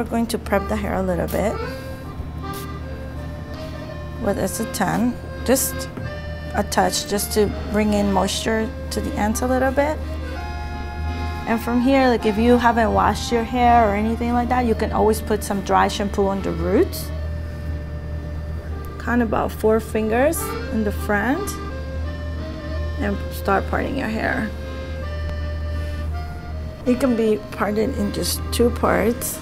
we're going to prep the hair a little bit with S10, just a touch, just to bring in moisture to the ends a little bit. And from here, like if you haven't washed your hair or anything like that, you can always put some dry shampoo on the roots. Kind of about four fingers in the front and start parting your hair. It can be parted in just two parts.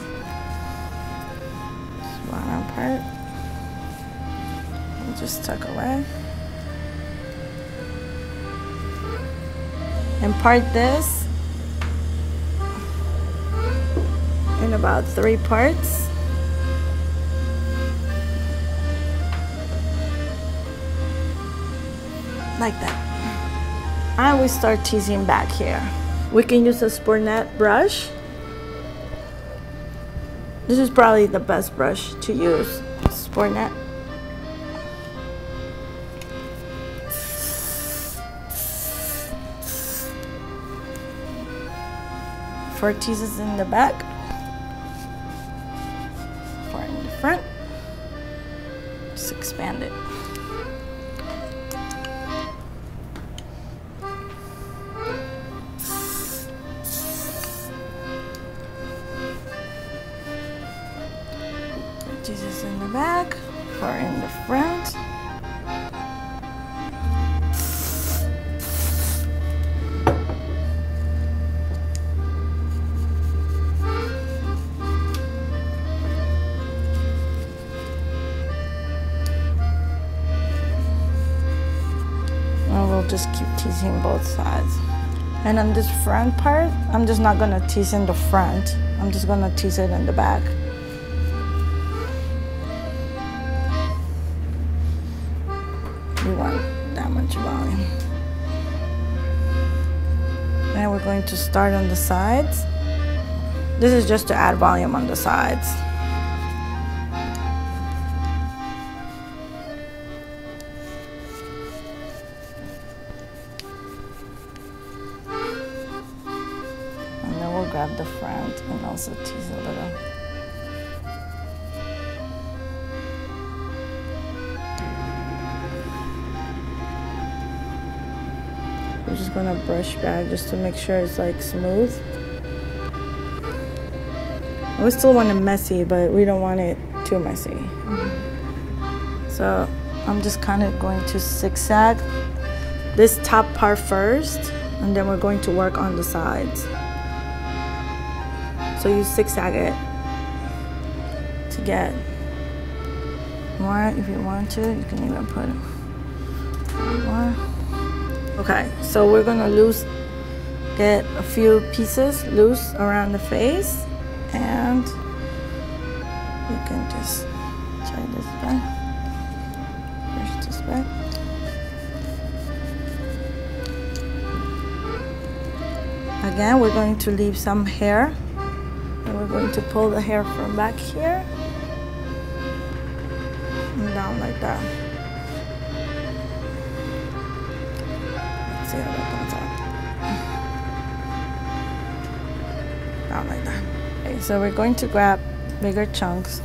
Part. Just tuck away. And part this in about three parts. Like that. And we start teasing back here. We can use a Spornette brush. This is probably the best brush to use, Spornette. Four teases in the back, four in the front. Just expand it. Jesus in the back, four in the front. Just keep teasing both sides. And on this front part, I'm just not gonna tease in the front. I'm just gonna tease it in the back. Volume. And we're going to start on the sides. This is just to add volume on the sides. And then we'll grab the front and also tease a little. We're just gonna brush back just to make sure it's like smooth. We still want it messy, but we don't want it too messy. Mm-hmm. So I'm just kind of going to zigzag this top part first, and then we're going to work on the sides. So you zigzag it to get more if you want to. You can even put. Okay, so we're gonna loose, get a few pieces loose around the face, and you can just tie this back, push this back. Again, we're going to leave some hair, and we're going to pull the hair from back here, and down like that. Down like that. Okay, so we're going to grab bigger chunks.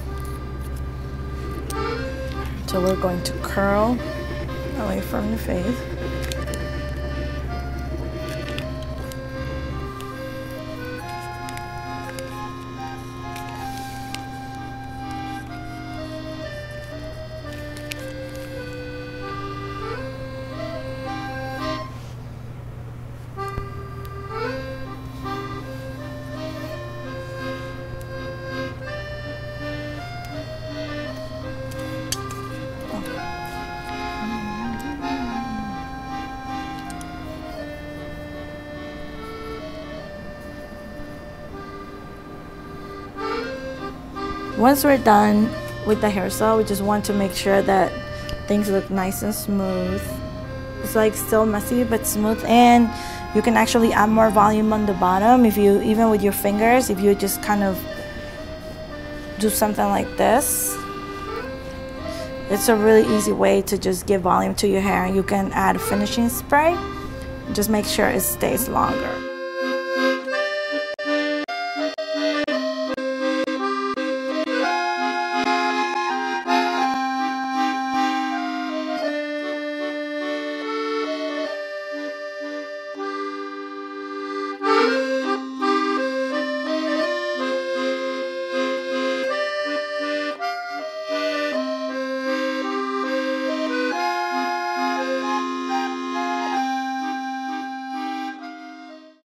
So we're going to curl away from the face. Once we're done with the hairstyle, we just want to make sure that things look nice and smooth. It's like still messy but smooth and you can actually add more volume on the bottom if you, even with your fingers, if you just kind of do something like this. It's a really easy way to just give volume to your hair. You can add finishing spray. Just make sure it stays longer.